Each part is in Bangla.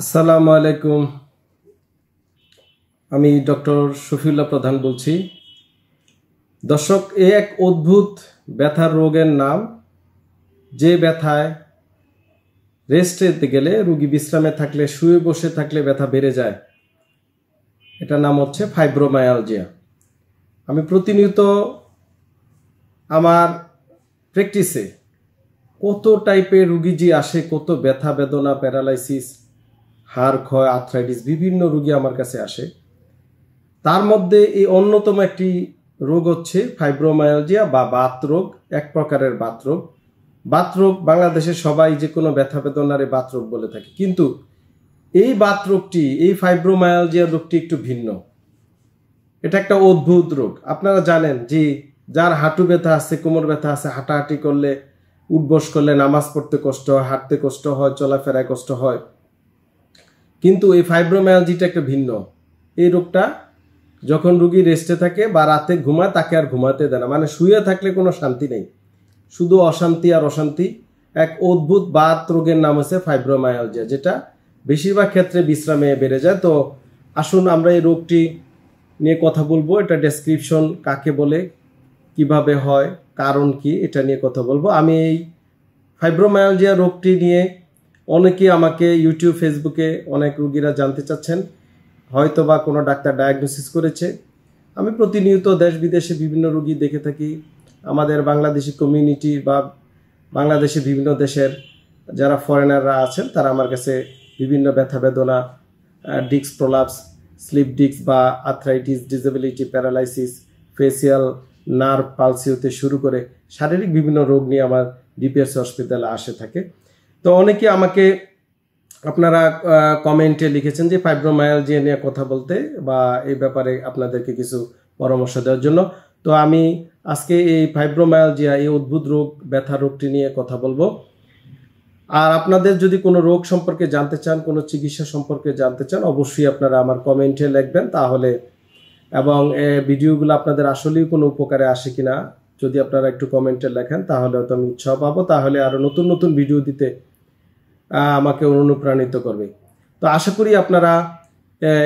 আসসালামু আলাইকুম। আমি ডক্টর শফিউল্লাহ প্রধান বলছি। দর্শক, এ এক অদ্ভুত ব্যথার রোগের নাম। যে ব্যথায় রেস্টে গেলে রুগী বিশ্রামে থাকলে, শুয়ে বসে থাকলে ব্যথা বেড়ে যায়। এটার নাম হচ্ছে ফাইব্রোমায়ালজিয়া আমি প্রতিনিয়ত আমার প্র্যাকটিসে কত টাইপের রুগী যে আসে, কত ব্যথা বেদনা প্যারালাইসিস হাড়, ক্ষয় আর্থ্রাইটিস বিভিন্ন রুগী আমার কাছে আসে। তার মধ্যে এই অন্যতম একটি রোগ হচ্ছে ফাইব্রোমায়ালজিয়া বা বাত রোগ, এক প্রকারের বাত রোগ। বাত রোগ বাংলাদেশে সবাই যে কোনো ব্যথা বেদনারে বাত রোগ বলে থাকে। কিন্তু এই বাত রোগটি, এই ফাইব্রোমায়ালজিয়া রোগটি একটু ভিন্ন। এটা একটা অদ্ভুত রোগ। আপনারা জানেন যে যার হাঁটু ব্যথা আছে, কোমর ব্যথা আছে, হাঁটাহাঁটি করলে, উঠবস করলে, নামাজ পড়তে কষ্ট হয়, হাঁটতে কষ্ট হয়, চলাফেরায় কষ্ট হয় কিন্তু এই ফাইব্রোমায়ালজিটা একটা ভিন্ন। এই রোগটা যখন রুগী রেস্টে থাকে বা রাতে ঘুমায়, তাকে আর ঘুমাতে দেয় না। মানে শুয়ে থাকলে কোনো শান্তি নেই। শুধু অশান্তি আর অশান্তি। এক অদ্ভুত বাত রোগের নাম হচ্ছে ফাইব্রোমায়ালজিয়া যেটা বেশিরভাগ ক্ষেত্রে বিশ্রামে বেড়ে যায়। তো আসুন আমরা এই রোগটি নিয়ে কথা বলব। এটা ডেসক্রিপশন কাকে বলে, কীভাবে হয়, কারণ কি, এটা নিয়ে কথা বলব। আমি এই ফাইব্রোমায়ালজিয়া রোগটি নিয়ে অনেকেই আমাকে ইউটিউব, ফেসবুকে অনেক রুগীরা জানতে চাচ্ছেন হয়তো বা কোনো ডাক্তার ডায়াগনোসিস করেছে। আমি প্রতিনিয়ত দেশ বিদেশে বিভিন্ন রুগী দেখে থাকি। আমাদের বাংলাদেশি কমিউনিটি বা বাংলাদেশে বিভিন্ন দেশের যারা ফরেনাররা আছেন, তারা আমার কাছে বিভিন্ন ব্যথা বেদনা ডিক্স প্রলাপস স্লিপ ডিক্স বা arthritis disability paralysis facial nerve palsy হতে শুরু করে শারীরিক বিভিন্ন রোগ নিয়ে আমার ডিপিএস হসপিটালে আসে থাকে। তো অনেকে আমাকে আপনারা কমেন্টে লিখেছেন যে ফাইব্রোমায়ালজিয়া নিয়ে কথা বলতে বা এই ব্যাপারে আপনাদেরকে কিছু পরামর্শ দেওয়ার জন্য। তো আমি আজকে এই ফাইব্রোমায়ালজিয়া এই অদ্ভুত রোগ, ব্যথা রোগটি নিয়ে কথা বলব। আর আপনাদের যদি কোনো রোগ সম্পর্কে জানতে চান, কোনো চিকিৎসা সম্পর্কে জানতে চান, অবশ্যই আপনারা আমার কমেন্টে লিখবেন তাহলে। এবং ভিডিওগুলো আপনাদের আসলেই কোনো উপকারে আসে কিনা, যদি আপনারা একটু কমেন্টে লেখেন, তাহলে হয়তো আমি উৎসাহ পাবো। তাহলে আরও নতুন নতুন ভিডিও দিতে আমাকে অনুপ্রাণিত করবে। তো আশা করি আপনারা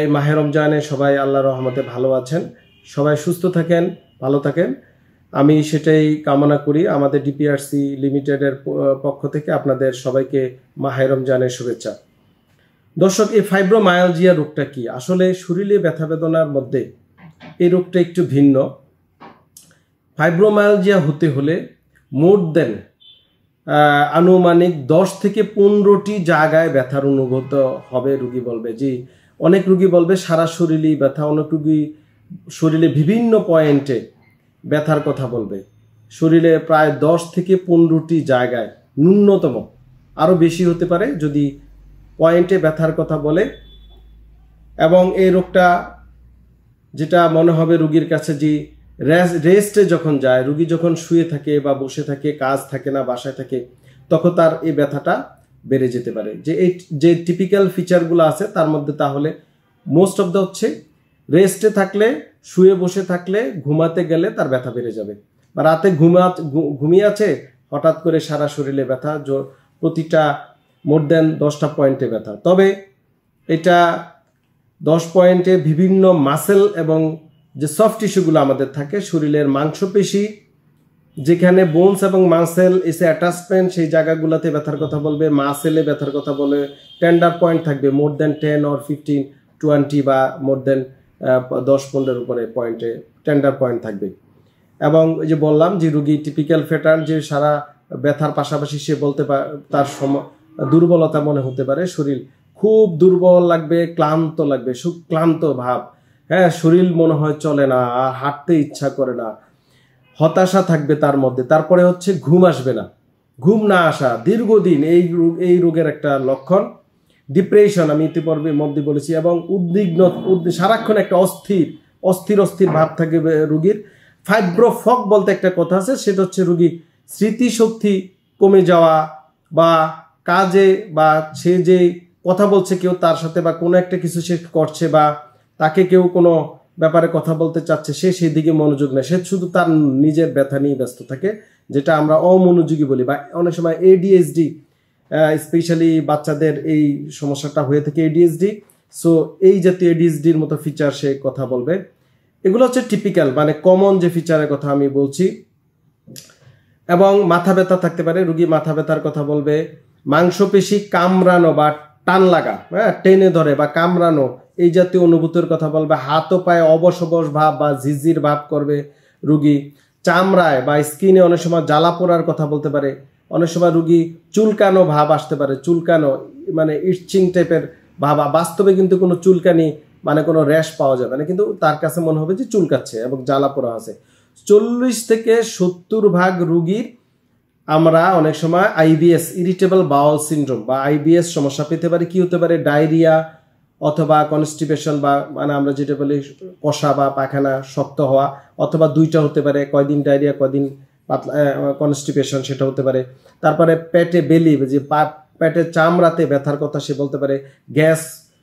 এই মাহে রমজানে সবাই আল্লাহ রহমতে ভালো আছেন। সবাই সুস্থ থাকেন, ভালো থাকেন। আমি সেটাই কামনা করি। আমাদের ডিপিআরসি লিমিটেডের পক্ষ থেকে আপনাদের সবাইকে মাহে রমজানের শুভেচ্ছা। দর্শক, এই ফাইব্রোমায়ালজিয়া রোগটা কি? আসলে শরীরে ব্যথা বেদনার মধ্যে এই রোগটা একটু ভিন্ন। ফাইব্রোমায়ালজিয়া হতে হলে মোর দেন আনুমানিক দশ থেকে পনেরোটি জায়গায় ব্যথার অনুভূত হবে, রুগী বলবে। যে অনেক রুগী বলবে সারা শরীরেই ব্যথা, অনেক রুগী শরীরে বিভিন্ন পয়েন্টে ব্যথার কথা বলবে। শরীরে প্রায় দশ থেকে পনেরোটি জায়গায়, ন্যূনতম আরও বেশি হতে পারে যদি পয়েন্টে ব্যথার কথা বলে। এবং এই রোগটা যেটা মনে হবে রুগীর কাছে যে রেস্টে যখন যায়, রুগী যখন শুয়ে থাকে বা বসে থাকে, কাজ থাকে না, বাসায় থাকে, তখন তার এই ব্যথাটা বেড়ে যেতে পারে। যে এই যে টিপিক্যাল ফিচারগুলো আছে, তার মধ্যে তাহলে মোস্ট অফ দ্য হচ্ছে রেস্টে থাকলে, শুয়ে বসে থাকলে, ঘুমাতে গেলে তার ব্যথা বেড়ে যাবে। বা রাতে ঘুমা ঘুমিয়ে আছে, হঠাৎ করে সারা শরীরে ব্যথা প্রতিটা মোর দেন দশটা পয়েন্টে ব্যথা। তবে এটা দশ পয়েন্টে বিভিন্ন মাসেল এবং যে সফট টিস্যুগুলো আমাদের থাকে, শরীরের মাংসপেশি, যেখানে বোনস এবং মাসেল এসে অ্যাটাচমেন্ট সেই জায়গাগুলোতে ব্যথার কথা বলবে মাসেলে ব্যথার কথা বলে টেন্ডার পয়েন্ট থাকবে more than ten or fifteen twenty বা মোর দেন দশ, পনেরোর উপরে পয়েন্টে টেন্ডার পয়েন্ট থাকবে। এবং যে বললাম যে রুগী টিপিক্যাল ফেটার যে সারা ব্যথার পাশাপাশি সে বলতে পারে তার সম, দুর্বলতা মনে হতে পারে, শরীর খুব দুর্বল লাগবে, ক্লান্ত লাগবে সুক্লান্ত ভাব। হ্যাঁ শরীর মনে হয় চলে না, আর হাঁটতে ইচ্ছা করে না। হতাশা থাকবে তার মধ্যে। তারপরে হচ্ছে ঘুম আসবে না। ঘুম না আসা, দীর্ঘদিন এই এই রোগের একটা লক্ষণ। ডিপ্রেশন আমি ইতিপূর্বে মধ্যে বলেছি, এবং উদ্বিগ্ন সারাক্ষণ একটা অস্থির অস্থির অস্থির ভাব থাকবে রুগীর। ফাইব্রোফক বলতে একটা কথা আছে, সেটা হচ্ছে রুগী স্মৃতিশক্তি কমে যাওয়া, বা কাজে, বা সে যে কথা বলছে কেউ তার সাথে, বা কোনো একটা কিছু সে করছে, বা তাকে কেউ কোনো ব্যাপারে কথা বলতে চাচ্ছে, সে সেই দিকে মনোযোগ নেয়। সে শুধু তার নিজের ব্যথা নিয়ে ব্যস্ত থাকে, যেটা আমরা অমনোযোগী বলি বা অনেক সময় এডিএসডি স্পেশালি বাচ্চাদের এই সমস্যাটা হয়ে থাকে এডিএসডি সো এই জাতীয় এডিএসডির মতো ফিচার সে কথা বলবে। এগুলো হচ্ছে টিপিক্যাল মানে কমন যে ফিচারের কথা আমি বলছি। এবং মাথা ব্যথা থাকতে পারে, রুগী মাথা ব্যথার কথা বলবে। মাংসপেশি কামড়ানো বা টান লাগা হ্যাঁ টেনে ধরে বা কামড়ানো এই জাতীয় অনুভূতির কথা বলবে। হাত ও পায়ে অবশ অবশ ভাব বা ঝিঝির ভাব করবে রুগী। চামড়ায় বা স্কিনে অনেক সময় জ্বালা পোড়ার কথা বলতে পারে। অনেক সময় রুগী চুলকানো ভাব আসতে পারে। চুলকানো মানে ইটচিং টাইপের ভাব। বাস্তবে কিন্তু কোনো চুলকানি মানে কোনো র্যাশ পাওয়া যাবে না। কিন্তু তার কাছে মনে হবে যে চুলকাচ্ছে এবং জ্বালা পোড়া আছে। চল্লিশ থেকে সত্তর ভাগ রুগীর আমরা অনেক সময় আইবিএস ইরিটেবল বাউল সিন্ড্রোম বা আইবিএস সমস্যা পেতে পারি। কি হতে পারে? ডায়রিয়া অথবা কনস্টিপেশন বা মানে আমরা যেটা বলি কষা বা পায়খানা শক্ত হওয়া, অথবা দুইটা হতে পারে, কয়দিন ডায়রিয়া কয়দিন পাতলা কনস্টিপেশন সেটা হতে পারে। তারপরে পেটে বেলি, যে পেটে চামড়াতে ব্যথার কথা সে বলতে পারে, গ্যাস,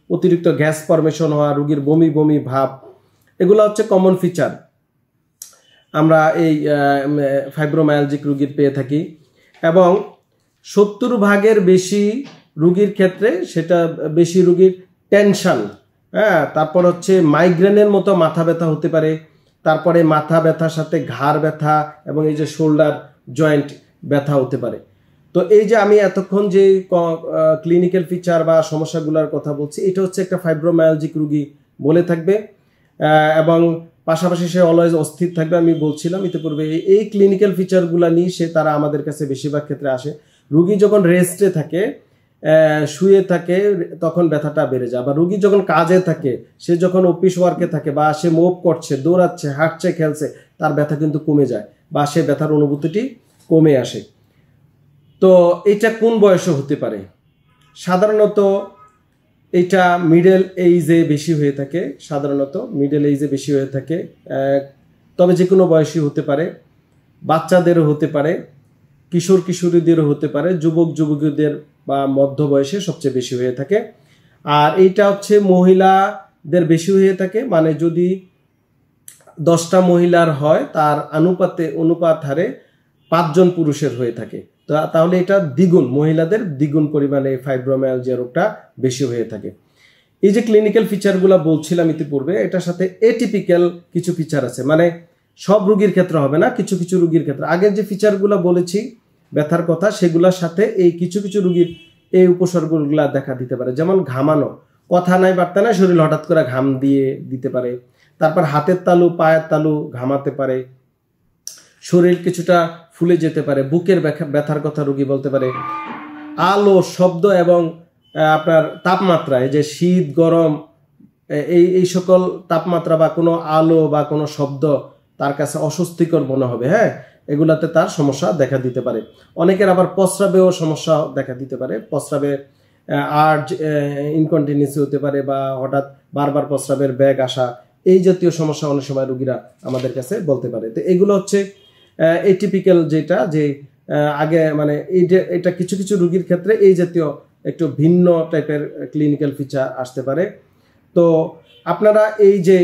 অতিরিক্ত গ্যাস ফরমেশন হওয়া, রুগীর বমি বমি ভাব, এগুলো হচ্ছে কমন ফিচার আমরা এই ফাইব্রোমায়ালজিক রুগীর পেয়ে থাকি। এবং সত্তর ভাগের বেশি রুগীর ক্ষেত্রে সেটা, বেশি রুগীর টেনশন। হ্যাঁ তারপর হচ্ছে মাইগ্রেনের মতো মাথা ব্যথা হতে পারে। তারপরে মাথা ব্যথার সাথে ঘাড় ব্যথা এবং এই যে শোল্ডার জয়েন্ট ব্যথা হতে পারে। তো এই যে আমি এতক্ষণ যে ক্লিনিক্যাল ফিচার বা সমস্যাগুলোর কথা বলছি, এটা হচ্ছে একটা ফাইব্রোমায়ালজিক রুগী বলে থাকবে। এবং পাশাপাশি সে অলওয়েজ অস্থির থাকবে আমি বলছিলাম ইতিপূর্বে। এই ক্লিনিক্যাল ফিচারগুলো নিয়ে সে তারা আমাদের কাছে বেশিরভাগ ক্ষেত্রে আসে। রুগী যখন রেস্টে থাকে শুয়ে থাকে, তখন ব্যথাটা বেড়ে যায়। বা রুগী যখন কাজে থাকে, সে যখন অফিস ওয়ার্কে থাকে বা সে মুভ করছে, দৌড়াচ্ছে, হাঁটছে, খেলছে, তার ব্যথা কিন্তু কমে যায় বা সে ব্যথার অনুভূতিটি কমে আসে। তো এটা কোন বয়সে হতে পারে? সাধারণত এটা মিডল এইজে বেশি হয়ে থাকে, সাধারণত মিডল এইজে বেশি হয়ে থাকে। তবে যে কোনো বয়সী হতে পারে, বাচ্চাদেরও হতে পারে কিশোর কিশোরীদেরও হতে পারে যুবক যুবতীদের বা মধ্য বয়সে সবচেয়ে বেশি হয়ে থাকে। আর এইটা হচ্ছে মহিলাদের বেশি হয়ে থাকে মানে যদি দশটা মহিলার হয়, তার অনুপাতে অনুপাত হারে পাঁচজন পুরুষের হয়ে থাকে। তো, তাহলে এটা দ্বিগুণ, মহিলাদের দ্বিগুণ পরিমাণে ফাইব্রোমায়ালজিয়া রোগটা বেশি হয়ে থাকে। এই যে ক্লিনিক্যাল ফিচারগুলো বলছিলাম ইতিপূর্বে, এটার সাথে এটিপিক্যাল কিছু ফিচার আছে। মানে সব রুগীর ক্ষেত্রে হবে না, কিছু কিছু রুগীর ক্ষেত্রে। আগের যে ফিচারগুলো বলেছি ব্যথার কথা, সেগুলোর সাথে এই কিছু কিছু রুগীর এই উপসর্গগুলা দেখা দিতে পারে। যেমন ঘামানো, কথা নাই, বার্তা নাই, শরীর হঠাৎ করে ঘাম দিয়ে দিতে পারে। তারপর হাতের তালু, পায়ের তালু ঘামাতে পারে। শরীর কিছুটা ফুলে যেতে পারে। বুকের ব্যথার কথা রুগী বলতে পারে। আলো, শব্দ এবং আপনার তাপমাত্রায় যে শীত, গরম এই এই সকল তাপমাত্রা বা কোনো আলো বা কোনো শব্দ তার কাছে অস্বস্তিকর মনে হবে হ্যাঁ? এগুলাতে তার সমস্যা দেখা দিতে পারে। অনেকের আবার প্রস্রাবেও সমস্যা দেখা দিতে পারে। প্রস্রাবে আর্জ ইনকন্টিনিউসি হতে পারে বা হঠাৎ বারবার প্রস্রাবের ব্যাগ আসা, এই জাতীয় সমস্যা অনেক সময় রুগীরা আমাদের কাছে বলতে পারে। তো এগুলো হচ্ছে এটিপিক্যাল যেটা, যে আগে মানে এটা কিছু কিছু রুগীর ক্ষেত্রে এই জাতীয় একটু ভিন্ন টাইপের ক্লিনিক্যাল ফিচার আসতে পারে। তো আপনারা এই যে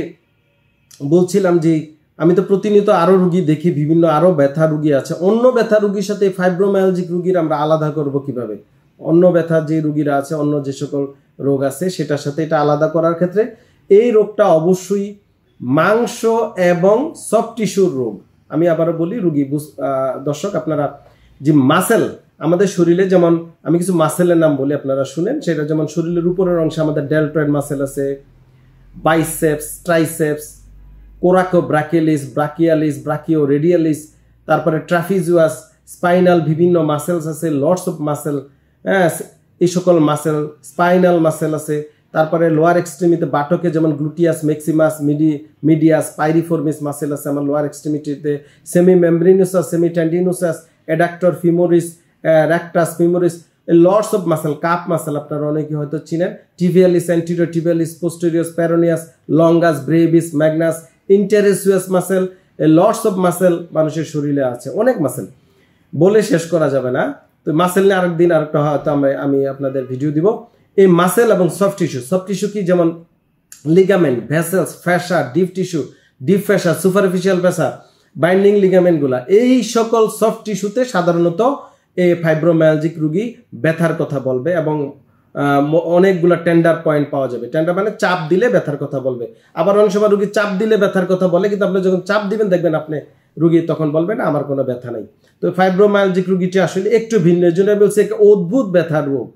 বলছিলাম যে আমি তো প্রতিনিয়ত আরও রুগী দেখি, বিভিন্ন আরও ব্যথা রুগী আছে। অন্য ব্যথা রুগীর সাথে ফাইব্রোমায়ালজিক রুগীর আমরা আলাদা করব কীভাবে? অন্য ব্যথা যে রুগীরা আছে, অন্য যে সকল রোগ আছে, সেটার সাথে এটা আলাদা করার ক্ষেত্রে এই রোগটা অবশ্যই মাংস এবং সফট টিস্যুর রোগ। আমি আবারও বলি, রুগী বুঝ দর্শক, আপনারা যে মাসেল আমাদের শরীরে যেমন, আমি কিছু মাসেলের নাম বলি, আপনারা শুনেন, সেটা যেমন শরীরের উপরের অংশে আমাদের ডেলটয়েড মাসেল আছে biceps triceps coracobrachialis brachialis, brachioradialis, তারপরে ট্রাফিজুয়াস, স্পাইনাল বিভিন্ন মাসেলস আছে, লর্ডস অফ মাসেল হ্যাঁ এই সকল মাসেল, স্পাইনাল মাসেল আছে, তারপরে লোয়ার এক্সট্রিমিতে বাটকে যেমন gluteus, maximus, মিডি, medius, piriformis muscle আছে আমার lower এক্সট্রিমিটিতে semimembranosus semitendinosus adductor femoris rectus femoris lots of muscle, calf muscle আপনারা অনেকে হয়তো চিনেন, tibialis anterior tibialis posterior peroneus longus, brevis, magnus interosseous muscle lots of muscle মানুষের শরীরে আছে, অনেক মাসেল বলে শেষ করা যাবে না। তো মাসেল নিয়ে আরেকদিন আরেকটা হয়তো আমরা আমি আপনাদের ভিডিও দিব। এই মাসেল এবং সফট টিস্যু সফট টিস্যু কি? যেমন ligament vessels fascia deep tissue deep fascia superficial fascia binding লিগামেন্টগুলা এই সকল সফট টিস্যুতে সাধারণত এই ফাইব্রোমায়ালজিক রুগী ব্যথার কথা বলবে এবং অনেকগুলো টেন্ডার পয়েন্ট পাওয়া যাবে। টেন্ডার মানে চাপ দিলে ব্যথার কথা বলবে। আবার অনেক সময় রুগী চাপ দিলে ব্যথার কথা বলে, কিন্তু আপনি যখন চাপ দিবেন, দেখবেন আপনি রুগী তখন বলবেন আমার কোনো ব্যথা নেই। তো ফাইব্রোমায়ালজিক রুগীটি আসলে একটু ভিন্ন এর জন্য বলছি একটা অদ্ভুত ব্যথার রোগ।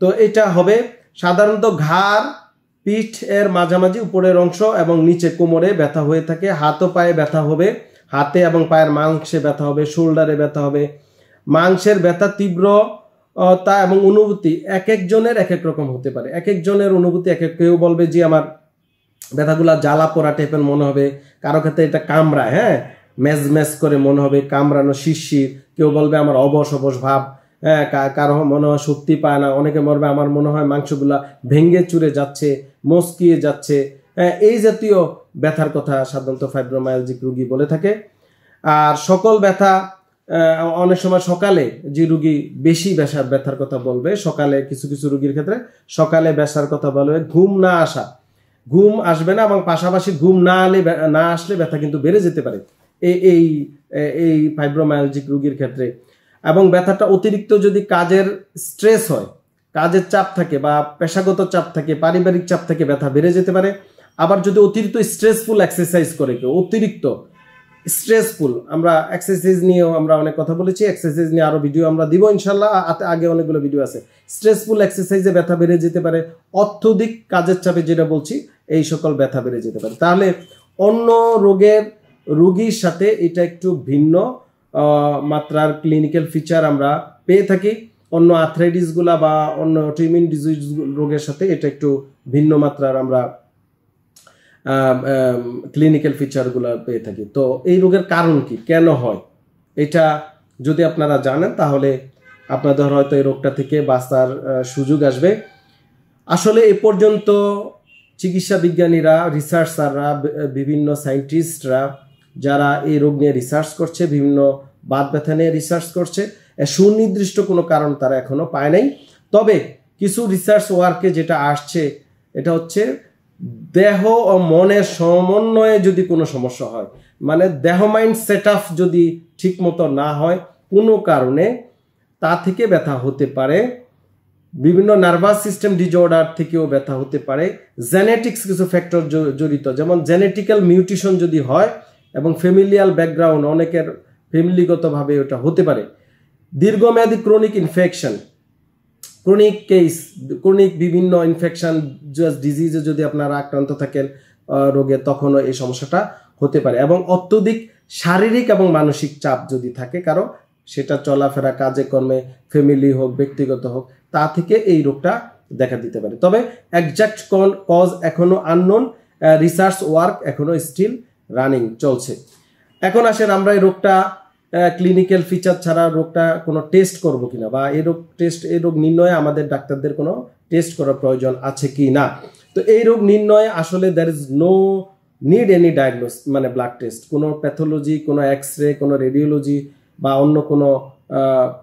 তো এটা হবে সাধারণত ঘাড়, পিঠ এর মাঝামাঝি উপরের অংশ এবং নিচে কোমরে ব্যথা হয়ে থাকে। হাত ও পায়ে ব্যথা হবে, হাতে এবং পায়ের মাংসে ব্যথা হবে, শোল্ডারে ব্যথা হবে। মাংসের ব্যথা তীব্র তা এবং অনুভূতি এক একজনের এক এক রকম হতে পারে। এক একজনের অনুভূতি, এক এক কেউ বলবে যে, আমার ব্যথাগুলা জ্বালা পোড়া টাইপের মনে হবে। কারও ক্ষেত্রে এটা কামড়ায় হ্যাঁ? ম্যাজ ম্যাজ করে মনে হবে, কামড়ানো শিরশির। কেউ বলবে, আমার অবশ অবশ ভাব। হ্যাঁ কারও মনে হয় শক্তি পায় না। অনেকে মরবে আমার মনে হয় মাংসগুলা ভেঙ্গে চুরে যাচ্ছে, মস্কিয়ে যাচ্ছে। হ্যাঁ এই জাতীয় ব্যথার কথা সাধারণত ফাইব্রোমায়ালজিক রুগী বলে থাকে। আর সকল ব্যথা অনেক সময় সকালে যে রুগী বেশি ব্যথার ব্যথার কথা বলবে, সকালে কিছু কিছু রুগীর ক্ষেত্রে সকালে ব্যথার কথা বলবে, ঘুম না আসা। ঘুম আসবে না এবং পাশাপাশি ঘুম না আলে না আসলে ব্যথা কিন্তু বেড়ে যেতে পারে। এই এই এই ফাইব্রোমায়ালজিক রুগীর ক্ষেত্রে। এবং ব্যথাটা অতিরিক্ত যদি কাজের স্ট্রেস হয়, কাজের চাপ থাকে বা পেশাগত চাপ থাকে, পারিবারিক চাপ থেকে, ব্যথা বেড়ে যেতে পারে। আবার যদি অতিরিক্ত স্ট্রেসফুল এক্সারসাইজ করে কেউ, অতিরিক্ত স্ট্রেসফুল আমরা এক্সারসাইজ নিয়েও আমরা অনেক কথা বলেছি এক্সারসাইজ নিয়ে আরও ভিডিও আমরা দিব ইনশাল্লাহ আগে অনেকগুলো ভিডিও আছে। স্ট্রেসফুল এক্সারসাইজে ব্যথা বেড়ে যেতে পারে, অত্যধিক কাজের চাপে যেটা বলছি, এই সকল ব্যথা বেড়ে যেতে পারে। তাহলে অন্য রোগের রোগীর সাথে এটা একটু ভিন্ন মাত্রার ক্লিনিক্যাল ফিচার আমরা পেয়ে থাকি। অন্য আর্থ্রাইটিসগুলা বা অন্য অটোইমিউন ডিজিজ রোগের সাথে এটা একটু ভিন্ন মাত্রার আমরা ক্লিনিক্যাল ফিচারগুলো পেয়ে থাকি। তো এই রোগের কারণ কি? কেন হয়? এটা যদি আপনারা জানেন, তাহলে আপনাদের হয়তো এই রোগটা থেকে বাঁচার সুযোগ আসবে। আসলে এ পর্যন্ত চিকিৎসা বিজ্ঞানীরা রিসার্চাররা বিভিন্ন সায়েন্টিস্টরা যারা এই রোগ নিয়ে রিসার্চ করছে, বিভিন্ন বাদ ব্যথা নিয়ে রিসার্চ করছে সুনির্দিষ্ট কোনো কারণ তারা এখনও পায় নাই। তবে কিছু রিসার্চ ওয়ার্কে যেটা আসছে, এটা হচ্ছে দেহ ও মনের সমন্বয়ে যদি কোনো সমস্যা হয় মানে দেহ মাইন্ড সেট আপ যদি ঠিক মতো না হয়, কোনো কারণে তা থেকে ব্যথা হতে পারে, বিভিন্ন নার্ভাস সিস্টেম ডিজঅর্ডার থেকেও ব্যথা হতে পারে জেনেটিক্স কিছু ফ্যাক্টর জড়িত, যেমন জেনেটিক্যাল মিউটেশন যদি হয় এবং ফ্যামিলিয়াল ব্যাকগ্রাউন্ড অনেকের ফ্যামিলিগতভাবে ওটা হতে পারে। দীর্ঘমেয়াদী chronic infection chronic case chronic বিভিন্ন ইনফেকশন ডিজিজে যদি আপনারা আক্রান্ত থাকেন রোগে, তখনও এই সমস্যাটা হতে পারে। এবং অত্যধিক শারীরিক এবং মানসিক চাপ যদি থাকে কারও, সেটা চলাফেরা, কাজে কর্মে ফ্যামিলি হোক, ব্যক্তিগত হোক, তা থেকে এই রোগটা দেখা দিতে পারে। তবে একজাক্ট কজ এখনও আননোন রিসার্চ ওয়ার্ক এখনও স্টিল রানিং চলছে। এখন আসেন আমরা এই রোগটা ক্লিনিক্যাল ফিচার ছাড়া রোগটা কোনো টেস্ট করব কিনা বা এই রোগ টেস্ট এই রোগ নির্ণয়ে আমাদের ডাক্তারদের কোনো টেস্ট করার প্রয়োজন আছে কি না তো এই রোগ নির্ণয়ে আসলে there is no need any diagnose মানে ব্লাড টেস্ট কোনো প্যাথোলজি কোনো এক্স রে কোনো রেডিওলজি বা অন্য কোনো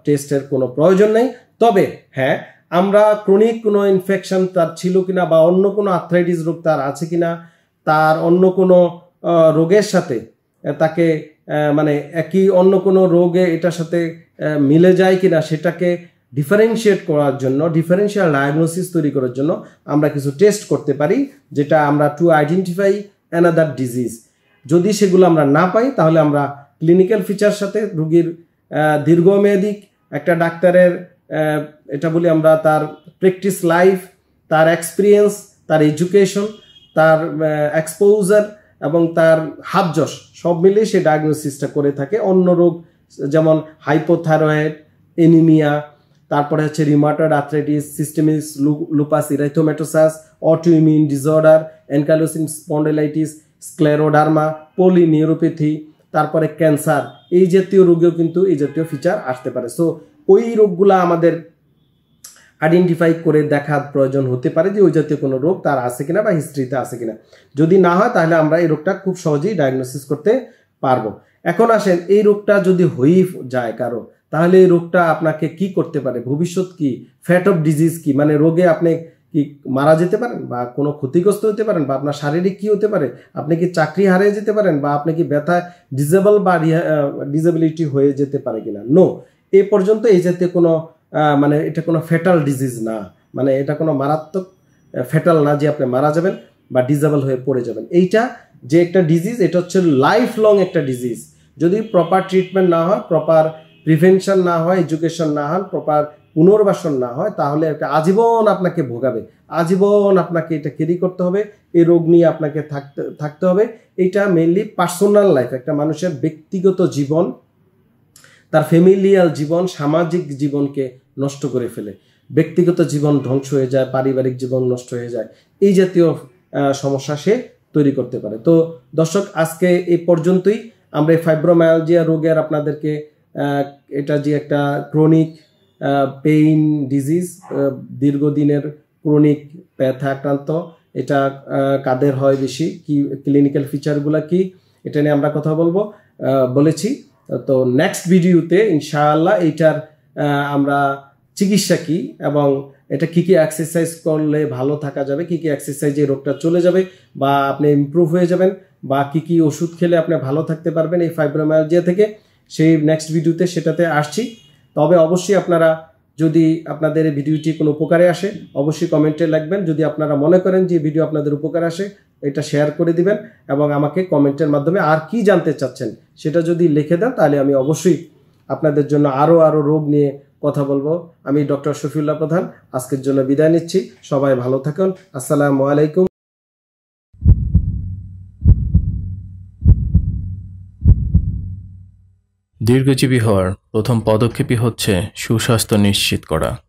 টেস্টের কোনো প্রয়োজন নেই। তবে হ্যাঁ আমরা ক্রনিক কোনো ইনফেকশন তার ছিল কিনা বা অন্য কোনো আর্থ্রাইটিস রোগ তার আছে কিনা, তার অন্য কোনো রোগের সাথে তাকে মানে একই অন্য কোনো রোগে এটার সাথে মিলে যায় কিনা সেটাকে ডিফারেন্সিয়েট করার জন্য ডিফারেন্সিয়াল ডায়াগনোসিস তৈরি করার জন্য আমরা কিছু টেস্ট করতে পারি, যেটা আমরা টু আইডেন্টিফাই অ্যানাদার ডিজিজ যদি সেগুলো আমরা না পাই, তাহলে আমরা ক্লিনিক্যাল ফিচার সাথে রুগীর দীর্ঘমেয়াদী একটা ডাক্তারের এটা বলি আমরা তার প্র্যাকটিস লাইফ তার এক্সপিরিয়েন্স তার এডুকেশন তার এক্সপোজার এবং তার হাবযশ সব মিলিয়ে সে ডায়াগনোসিসটা করে থাকে। অন্য রোগ যেমন হাইপোথাইরয়েড এনিমিয়া তারপরে হচ্ছে rheumatoid arthritis systemic lupus erythematosus autoimmune disorder ankylosing spondylitis scleroderma polyneuropathy তারপরে ক্যান্সার এই জাতীয় রোগেও কিন্তু এই জাতীয় ফিচার আসতে পারে। সো ওই রোগগুলা আমাদের আইডেন্টিফাই করে দেখার প্রয়োজন হতে পারে যে ওই জাতীয় কোনো রোগ তার আছে কিনা বা হিস্ট্রিতে আছে কিনা। যদি না হয়, তাহলে আমরা এই রোগটা খুব সহজেই ডায়াগনোসিস করতে পারব। এখন আসেন, এই রোগটা যদি হয়েই যায় কারও, তাহলে এই রোগটা আপনাকে কি করতে পারে? ভবিষ্যৎ কি? ফ্যাট অফ ডিজিজ কি? মানে রোগে আপনি কি মারা যেতে পারেন বা কোনো ক্ষতিগ্রস্ত হতে পারেন বা আপনার শারীরিক কি হতে পারে? আপনি কি চাকরি হারিয়ে যেতে পারেন বা আপনি কি ব্যথা ডিজেবল বা ডিজেবিলিটি হয়ে যেতে পারে কিনা? নো এ পর্যন্ত এই জাতীয় কোনো মানে এটা কোনো ফেটাল ডিজিজ না। মানে এটা কোনো মারাত্মক ফেটাল না যে আপনি মারা যাবেন বা ডিজেবল হয়ে পড়ে যাবেন। এইটা যে একটা ডিজিজ এটা হচ্ছে লাইফ লং একটা ডিজিজ যদি প্রপার ট্রিটমেন্ট না হয় প্রপার প্রিভেনশন না হয় এডুকেশন না হয় প্রপার পুনর্বাসন না হয়, তাহলে একটা আজীবন আপনাকে ভোগাবে। আজীবন আপনাকে এটা ক্যারি করতে হবে। এই রোগ নিয়ে আপনাকে থাকতে থাকতে হবে। এটা মেইনলি পার্সোনাল লাইফ একটা মানুষের ব্যক্তিগত জীবন, তার ফ্যামিলিয়াল জীবন, সামাজিক জীবনকে নষ্ট করে ফেলে। ব্যক্তিগত জীবন ধ্বংস হয়ে যায়, পারিবারিক জীবন নষ্ট হয়ে যায়। এই জাতীয় সমস্যা সে তৈরি করতে পারে। তো দর্শক, আজকে এই পর্যন্তই। আমরা এই ফাইব্রোমায়ালজিয়া রোগের আপনাদেরকে এটা যে একটা ক্রনিক পেইন ডিজিজ দীর্ঘদিনের ক্রনিক ব্যথা আক্রান্ত এটা কাদের হয় বেশি, কি ক্লিনিক্যাল ফিচারগুলো কি, এটা নিয়ে আমরা কথা বলব বলেছি। তো নেক্সট ভিডিওতে ইনশাআল্লাহ, এইটার আমরা চিকিৎসা কি এবং এটা কি কি এক্সারসাইজ করলে ভালো থাকা যাবে, কি কি এক্সারসাইজে রোগটা চলে যাবে বা আপনি ইমপ্রুভ হয়ে যাবেন বা কি কি ওষুধ খেলে আপনি ভালো থাকতে পারবেন এই ফাইব্রোমায়ালজিয়া থেকে, সেই নেক্সট ভিডিওতে সেটাতে আসছি। তবে অবশ্যই আপনারা যদি আপনাদের এই ভিডিওটি কোনো উপকারে আসে, অবশ্যই কমেন্টে লিখবেন। যদি আপনারা মনে করেন যে ভিডিও আপনাদের উপকারে আসে, এটা শেয়ার করে দিবেন এবং আমাকে কমেন্টের মাধ্যমে আর কি জানতে চাচ্ছেন, সেটা যদি লিখে দেন, তাহলে আমি অবশ্যই আপনাদের জন্য আরও আরও রোগ নিয়ে কথা বলব। আমি ডক্টর শফিউল্লাহ প্রধান। আজকের জন্য বিদায় নিচ্ছি। সবাই ভালো থাকুন। আসসালামু আলাইকুম। দীর্ঘজীবী হওয়ার প্রথম পদক্ষেপই হচ্ছে সুস্বাস্থ্য নিশ্চিত করা।